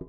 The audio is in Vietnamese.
you